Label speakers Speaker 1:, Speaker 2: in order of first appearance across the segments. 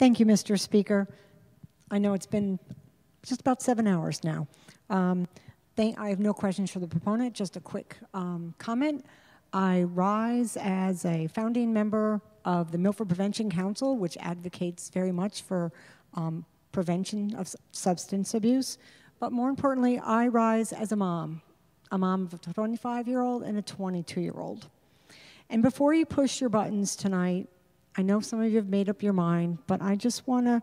Speaker 1: Thank you, Mr. Speaker. I know it's been just about seven hours now. Um, I have no questions for the proponent, just a quick um, comment. I rise as a founding member of the Milford Prevention Council, which advocates very much for um, prevention of substance abuse. But more importantly, I rise as a mom, a mom of a 25 year old and a 22 year old. And before you push your buttons tonight, I know some of you have made up your mind, but I just want to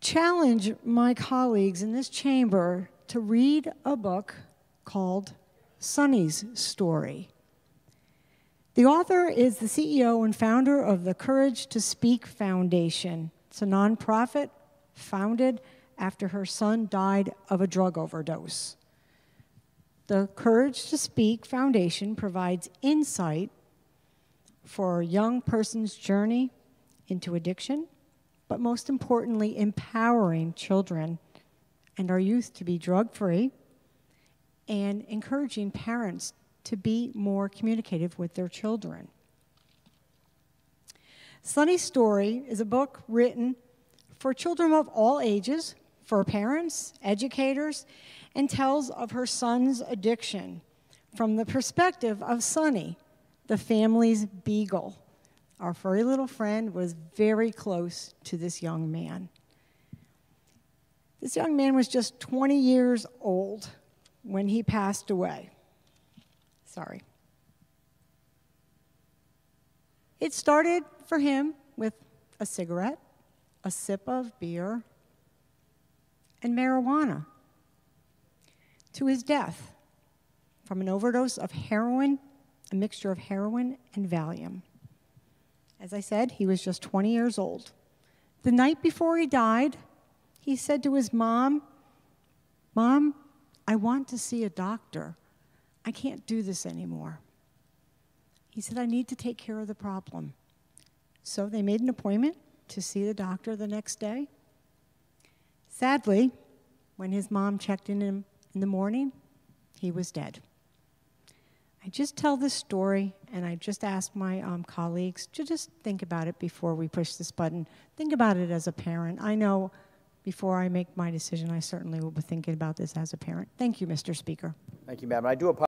Speaker 1: challenge my colleagues in this chamber to read a book called Sunny's Story. The author is the CEO and founder of the Courage to Speak Foundation. It's a nonprofit founded after her son died of a drug overdose. The Courage to Speak Foundation provides insight for a young person's journey into addiction, but most importantly, empowering children and our youth to be drug free and encouraging parents to be more communicative with their children. Sunny's Story is a book written for children of all ages, for parents, educators, and tells of her son's addiction from the perspective of Sunny, the family's beagle. Our furry little friend was very close to this young man. This young man was just 20 years old when he passed away. Sorry. It started for him with a cigarette, a sip of beer, and marijuana to his death from an overdose of heroin a mixture of heroin and Valium. As I said, he was just 20 years old. The night before he died, he said to his mom, Mom, I want to see a doctor. I can't do this anymore. He said, I need to take care of the problem. So they made an appointment to see the doctor the next day. Sadly, when his mom checked in him in the morning, he was dead. I just tell this story and I just ask my um, colleagues to just think about it before we push this button. Think about it as a parent. I know before I make my decision, I certainly will be thinking about this as a parent. Thank you, Mr. Speaker.
Speaker 2: Thank you, Madam. I do apologize.